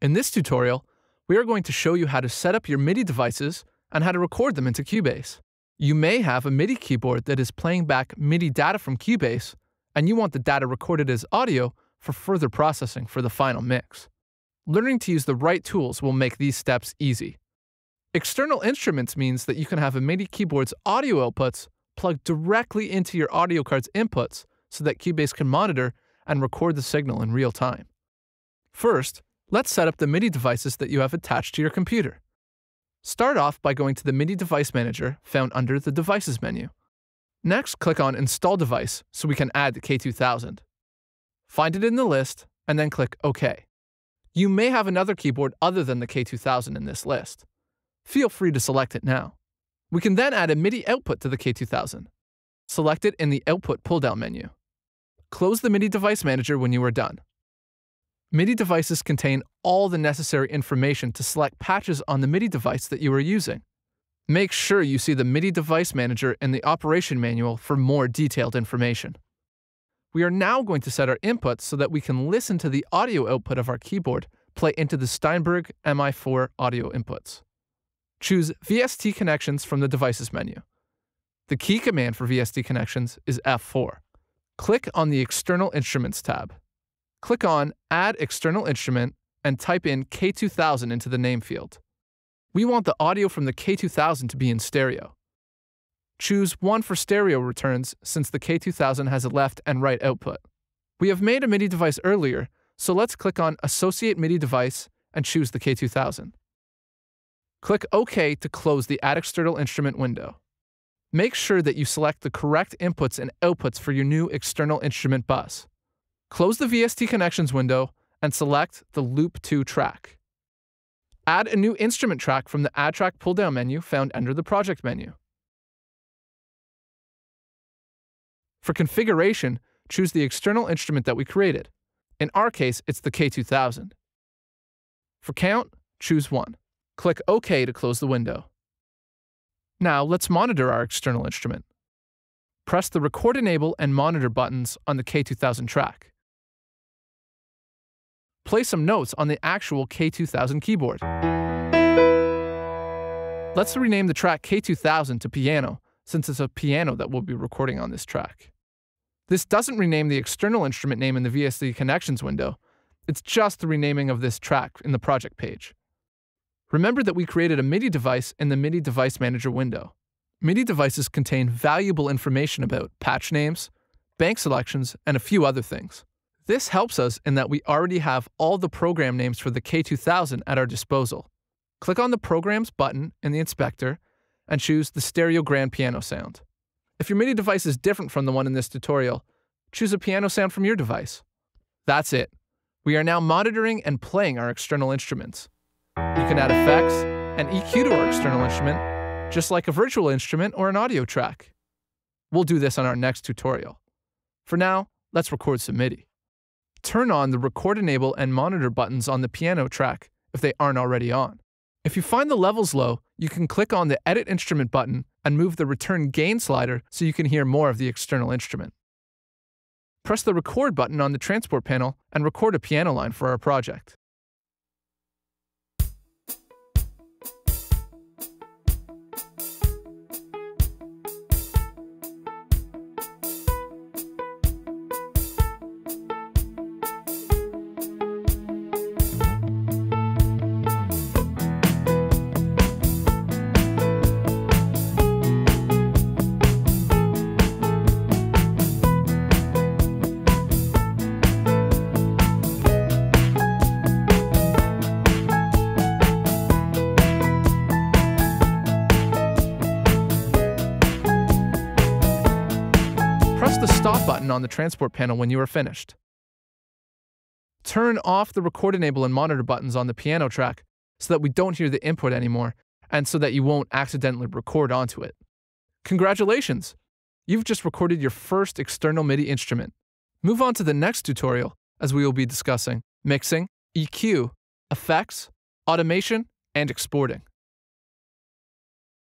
In this tutorial, we are going to show you how to set up your MIDI devices and how to record them into Cubase. You may have a MIDI keyboard that is playing back MIDI data from Cubase, and you want the data recorded as audio for further processing for the final mix. Learning to use the right tools will make these steps easy. External instruments means that you can have a MIDI keyboard's audio outputs plugged directly into your audio card's inputs so that Cubase can monitor and record the signal in real time. First, let's set up the MIDI devices that you have attached to your computer. Start off by going to the MIDI device manager found under the Devices menu. Next, click on Install Device so we can add the K2000. Find it in the list and then click OK. You may have another keyboard other than the K2000 in this list. Feel free to select it now. We can then add a MIDI output to the K2000. Select it in the Output pull-down menu. Close the MIDI device manager when you are done. MIDI devices contain all the necessary information to select patches on the MIDI device that you are using. Make sure you see the MIDI device manager in the operation manual for more detailed information. We are now going to set our inputs so that we can listen to the audio output of our keyboard play into the Steinberg MI4 audio inputs. Choose VST connections from the devices menu. The key command for VST connections is F4. Click on the External Instruments tab. Click on Add External Instrument and type in K2000 into the name field. We want the audio from the K2000 to be in stereo. Choose 1 for stereo returns since the K2000 has a left and right output. We have made a MIDI device earlier, so let's click on Associate MIDI Device and choose the K2000. Click OK to close the Add External Instrument window. Make sure that you select the correct inputs and outputs for your new external instrument bus. Close the VST Connections window and select the Loop 2 track. Add a new instrument track from the Add Track pull-down menu found under the Project menu. For configuration, choose the external instrument that we created. In our case, it's the K2000. For count, choose 1. Click OK to close the window. Now let's monitor our external instrument. Press the Record Enable and Monitor buttons on the K2000 track. Play some notes on the actual K2000 keyboard. Let's rename the track K2000 to Piano, since it's a piano that we'll be recording on this track. This doesn't rename the external instrument name in the VST Connections window, it's just the renaming of this track in the project page. Remember that we created a MIDI device in the MIDI Device Manager window. MIDI devices contain valuable information about patch names, bank selections, and a few other things. This helps us in that we already have all the program names for the K2000 at our disposal. Click on the Programs button in the inspector and choose the Stereo Grand Piano sound. If your MIDI device is different from the one in this tutorial, choose a piano sound from your device. That's it. We are now monitoring and playing our external instruments. You can add effects and EQ to our external instrument, just like a virtual instrument or an audio track. We'll do this on our next tutorial. For now, let's record some MIDI. Turn on the Record Enable and Monitor buttons on the piano track if they aren't already on. If you find the levels low, you can click on the Edit Instrument button and move the Return Gain slider so you can hear more of the external instrument. Press the Record button on the transport panel and record a piano line for our project. Press the Stop button on the transport panel when you are finished. Turn off the Record Enable and Monitor buttons on the piano track so that we don't hear the input anymore and so that you won't accidentally record onto it. Congratulations! You've just recorded your first external MIDI instrument. Move on to the next tutorial as we will be discussing mixing, EQ, effects, automation, and exporting.